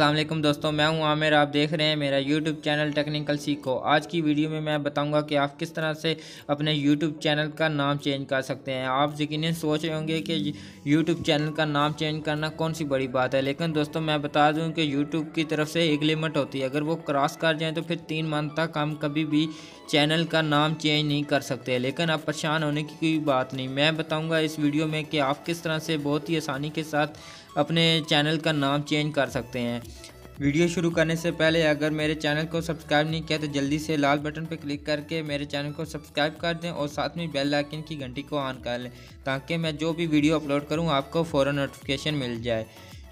वालेकुम दोस्तों, मैं हूँ आमिर, आप देख रहे हैं मेरा यूट्यूब चैनल टेक्निकल सीखो आज की वीडियो में मैं बताऊँगा कि आप किस तरह से अपने यूट्यूब चैनल का नाम चेंज कर सकते हैं। आप यकीन सोच रहे होंगे कि यूट्यूब चैनल का नाम चेंज करना कौन सी बड़ी बात है, लेकिन दोस्तों मैं बता दूँ कि यूट्यूब की तरफ़ से एक लिमिट होती है। अगर वो क्रॉस कर जाएँ तो फिर तीन मंथ तक हम कभी भी चैनल का नाम चेंज नहीं कर सकते लेकिन आप परेशान होने की कोई बात नहीं। मैं बताऊँगा इस वीडियो में कि आप किस तरह से बहुत ही आसानी के साथ अपने चैनल का नाम चेंज कर सकते हैं। वीडियो शुरू करने से पहले अगर मेरे चैनल को सब्सक्राइब नहीं किया तो जल्दी से लाल बटन पर क्लिक करके मेरे चैनल को सब्सक्राइब कर दें और साथ में बेल आइकन की घंटी को ऑन कर लें, ताकि मैं जो भी वीडियो अपलोड करूँ, आपको फ़ौर नोटिफिकेशन मिल जाए।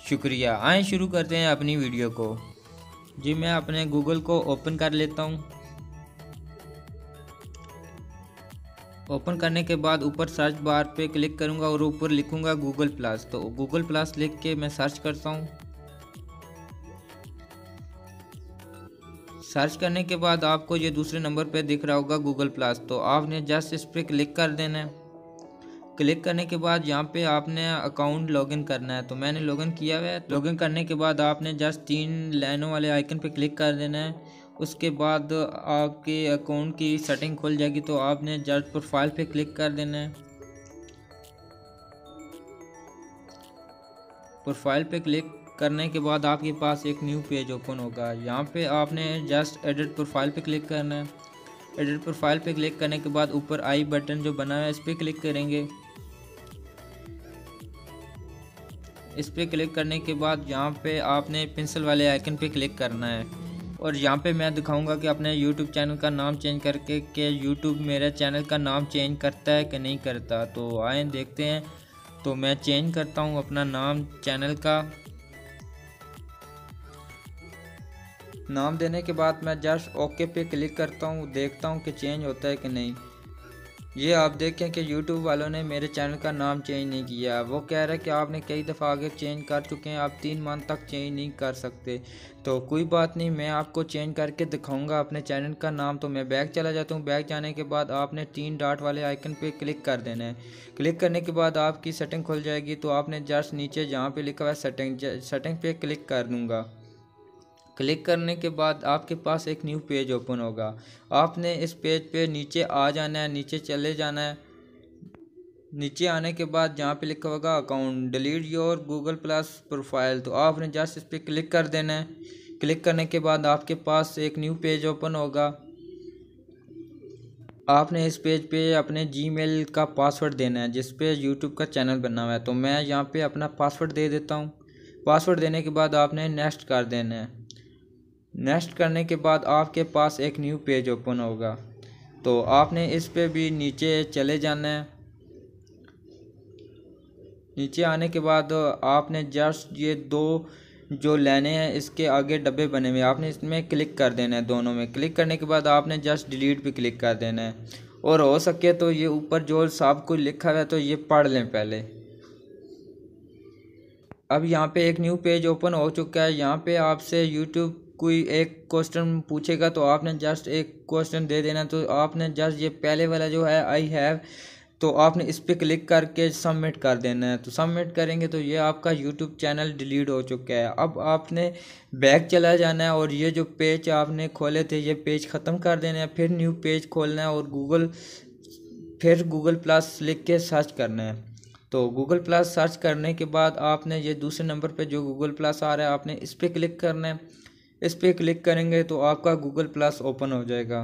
शुक्रिया। आए, शुरू करते हैं अपनी वीडियो को। जी, मैं अपने गूगल को ओपन कर लेता हूँ। ओपन करने के बाद ऊपर सर्च बार पे क्लिक करूँगा और ऊपर लिखूँगा गूगल प्लस। तो गूगल प्लस लिख के मैं सर्च करता हूँ। सर्च करने के बाद आपको ये दूसरे नंबर पे दिख रहा होगा गूगल प्लस। तो आपने जस्ट इस पर क्लिक कर देना है। क्लिक करने के बाद यहाँ पे आपने अकाउंट लॉगिन करना है। तो मैंने लॉगिन किया हुआ है। लॉगिन करने के बाद आपने जस्ट तीन लाइनों वाले आइकन पे क्लिक कर देना है। उसके बाद आपके अकाउंट की सेटिंग खुल जाएगी तो आपने जस्ट प्रोफ़ाइल पे क्लिक कर देना है। प्रोफ़ाइल पे क्लिक करने के बाद आपके पास एक न्यू पेज ओपन होगा। यहाँ पे आपने जस्ट एडिट प्रोफ़ाइल पे क्लिक करना है। एडिट प्रोफ़ाइल पे क्लिक करने के बाद ऊपर आई बटन जो बना है, इस पर क्लिक करेंगे। इस पर क्लिक करने के बाद यहाँ पे आपने पेंसिल वाले आइकन पे क्लिक करना है। और यहाँ पे मैं दिखाऊँगा कि अपने यूट्यूब चैनल का नाम चेंज करके कि यूट्यूब मेरे चैनल का नाम चेंज करता है कि नहीं करता। तो आए देखते हैं। तो मैं चेंज करता हूँ अपना नाम चैनल का। नाम देने के बाद मैं जस्ट ओके पे क्लिक करता हूँ। देखता हूँ कि चेंज होता है कि नहीं। ये आप देखें कि YouTube वालों ने मेरे चैनल का नाम चेंज नहीं किया। वो कह रहे हैं कि आपने कई दफ़ा आगे चेंज कर चुके हैं, आप तीन मंथ तक चेंज नहीं कर सकते। तो कोई बात नहीं, मैं आपको चेंज करके दिखाऊँगा अपने चैनल का नाम। तो मैं बैक चला जाता हूँ। बैक जाने के बाद आपने तीन डॉट वाले आइकन पे क्लिक कर देना है। क्लिक करने के बाद आपकी सेटिंग खुल जाएगी। तो आपने जस्ट नीचे जहाँ पर लिखा हुआ है सेटिंग सेटिंग पर क्लिक कर दूँगा। क्लिक करने के बाद आपके पास एक न्यू पेज ओपन होगा। आपने इस पेज पे नीचे आ जाना है, नीचे चले जाना है। नीचे आने के बाद जहाँ पे लिखा होगा account, delete your Google plus profile. तो आपने जस्ट इस पर क्लिक कर देना है। क्लिक करने के बाद आपके पास एक न्यू पेज ओपन होगा। आपने इस पेज पे अपने जीमेल का पासवर्ड देना है, जिस पे यूट्यूब का चैनल बना हुआ है। तो मैं यहाँ पे अपना पासवर्ड दे देता हूँ। पासवर्ड देने के बाद आपने नेक्स्ट कर देना है। नेक्स्ट करने के बाद आपके पास एक न्यू पेज ओपन होगा। तो आपने इस पे भी नीचे चले जाना है। नीचे आने के बाद आपने जस्ट ये दो जो लेने हैं, इसके आगे डब्बे बने हुए आपने इसमें क्लिक कर देना है दोनों में। क्लिक करने के बाद आपने जस्ट डिलीट पे क्लिक कर देना है। और हो सके तो ये ऊपर जो सब कुछ लिखा हुआ है तो ये पढ़ लें पहले। अब यहाँ पे एक न्यू पेज ओपन हो चुका है। यहाँ पे आपसे यूट्यूब कोई एक क्वेश्चन पूछेगा तो आपने जस्ट एक क्वेश्चन दे देना। तो आपने जस्ट ये पहले वाला जो है आई हैव तो आपने इस पर क्लिक करके सबमिट कर देना है। तो सबमिट करेंगे तो ये आपका यूट्यूब चैनल डिलीट हो चुका है। अब आपने बैक चला जाना है और ये जो पेज आपने खोले थे, ये पेज ख़त्म कर देना है। फिर न्यू पेज खोलना है और गूगल फिर गूगल प्लस लिख के सर्च करना है। तो गूगल प्लस सर्च करने के बाद आपने ये दूसरे नंबर पे जो गूगल प्लस आ रहा है, आपने इस पर क्लिक करना है। इस पर क्लिक करेंगे तो आपका गूगल प्लस ओपन हो जाएगा।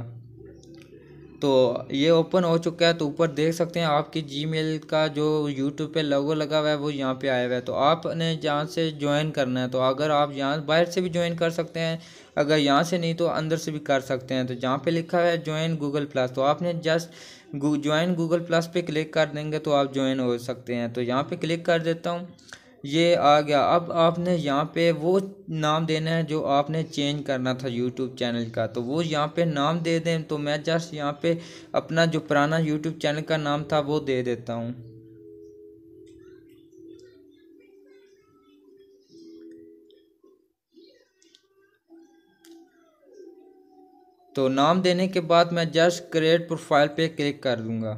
तो ये ओपन हो चुका है तो ऊपर देख सकते हैं आपकी जीमेल का जो यूट्यूब पे लोगो लगा हुआ है, वो यहाँ पे आया हुआ है। तो आपने जहाँ से ज्वाइन करना है तो अगर आप यहाँ, बाहर से भी ज्वाइन कर सकते हैं, अगर यहाँ से नहीं तो अंदर से भी कर सकते हैं। तो जहाँ पे लिखा हुआ है ज्वाइन गूगल प्लस तो आपने जस्ट ज्वाइन गूगल प्लस पे क्लिक कर देंगे तो आप ज्वाइन हो सकते हैं। तो यहाँ पर क्लिक कर देता हूँ। ये आ गया। अब आपने यहाँ पे वो नाम देना है जो आपने चेंज करना था यूट्यूब चैनल का। तो वो यहाँ पे नाम दे दें तो मैं जस्ट यहाँ पे अपना जो पुराना यूट्यूब चैनल का नाम था वो दे देता हूँ। तो नाम देने के बाद मैं जस्ट क्रिएट प्रोफ़ाइल पे क्लिक कर दूँगा।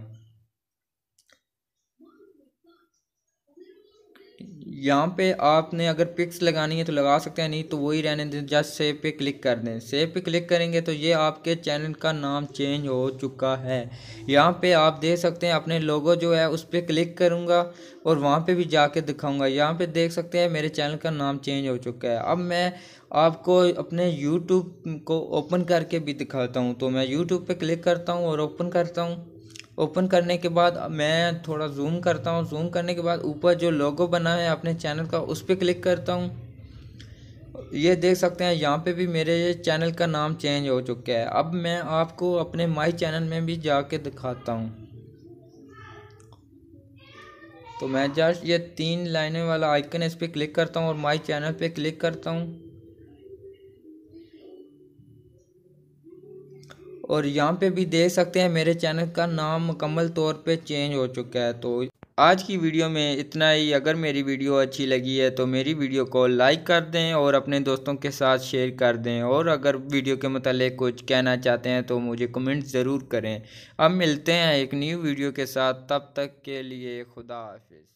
यहाँ पे आपने अगर पिक्स लगानी है तो लगा सकते हैं, नहीं तो वही रहने दें, जस्ट सेव पे क्लिक कर दें। सेव पे क्लिक करेंगे तो ये आपके चैनल का नाम चेंज हो चुका है। यहाँ पे आप देख सकते हैं, अपने लोगो जो है उस पर क्लिक करूँगा और वहाँ पे भी जाके दिखाऊँगा। यहाँ पे देख सकते हैं, मेरे चैनल का नाम चेंज हो चुका है। अब मैं आपको अपने यूट्यूब को ओपन करके भी दिखाता हूँ। तो मैं यूट्यूब पर क्लिक करता हूँ और ओपन करता हूँ। ओपन करने के बाद मैं थोड़ा जूम करता हूँ। जूम करने के बाद ऊपर जो लोगो बना है अपने चैनल का, उस पर क्लिक करता हूँ। ये देख सकते हैं, यहाँ पे भी मेरे चैनल का नाम चेंज हो चुका है। अब मैं आपको अपने माई चैनल में भी जाके दिखाता हूँ। तो मैं जस्ट ये तीन लाइनें वाला आइकन इस पर क्लिक करता हूँ और माई चैनल पे क्लिक करता हूँ। और यहाँ पे भी देख सकते हैं मेरे चैनल का नाम मुकम्मल तौर पे चेंज हो चुका है। तो आज की वीडियो में इतना ही। अगर मेरी वीडियो अच्छी लगी है तो मेरी वीडियो को लाइक कर दें और अपने दोस्तों के साथ शेयर कर दें। और अगर वीडियो के मतलब कुछ कहना चाहते हैं तो मुझे कमेंट ज़रूर करें। अब मिलते हैं एक न्यू वीडियो के साथ। तब तक के लिए खुदा हाफिज़।